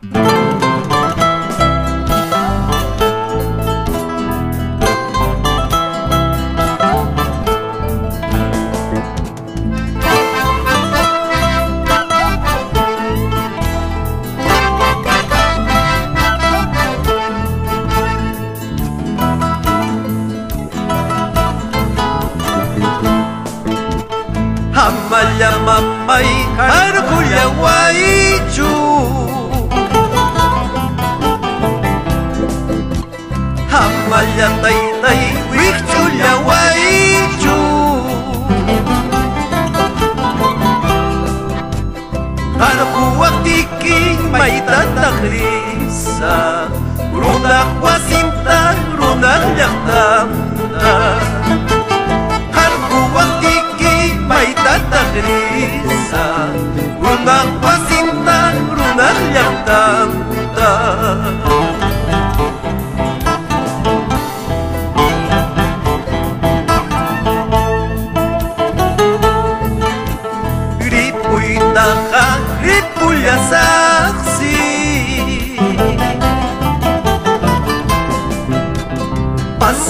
Amma llama mai, carculla guay, chu. risa Runda kwa cinta, runda nyata Harku wakiki, baita tak risa Runda kwa cinta, runda nyata Ripuy taka, ripuy asa. ya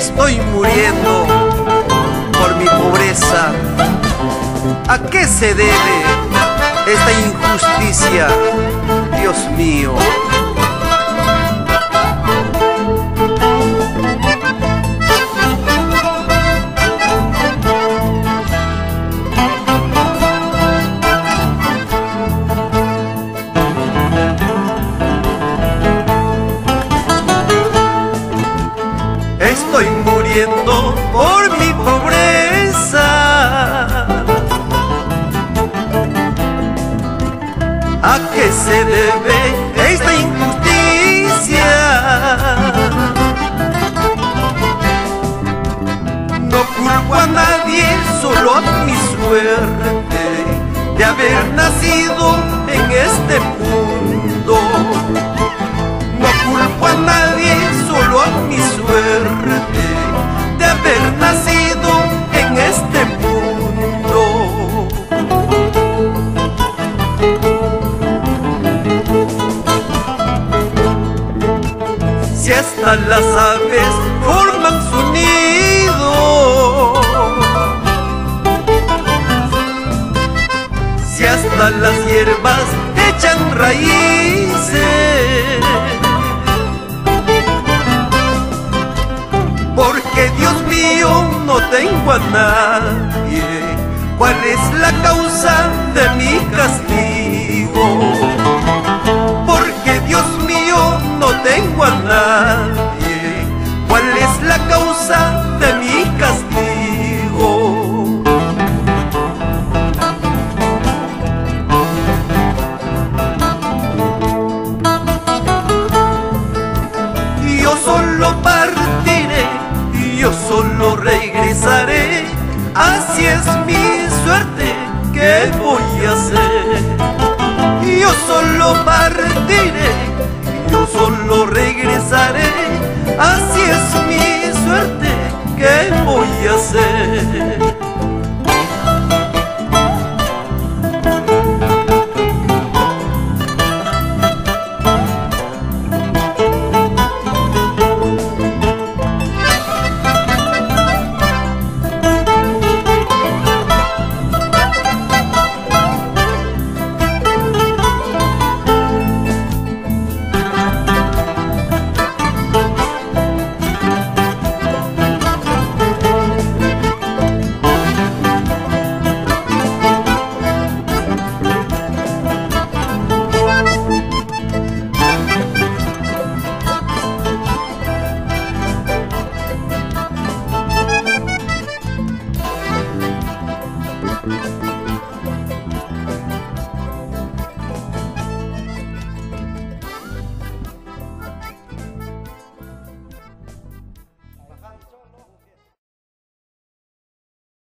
Estoy muriendo por mi pobreza. ¿A qué se debe esta injusticia, Dios mío? Por mi pobreza. ¿A qué se debe esta injusticia? No culpo a nadie, solo a mi suerte de haber nacido ¿Cuál es la causa ¿qué voy a hacer? Yo solo partiré, yo solo regresaré. Así es mi suerte, ¿qué voy a hacer?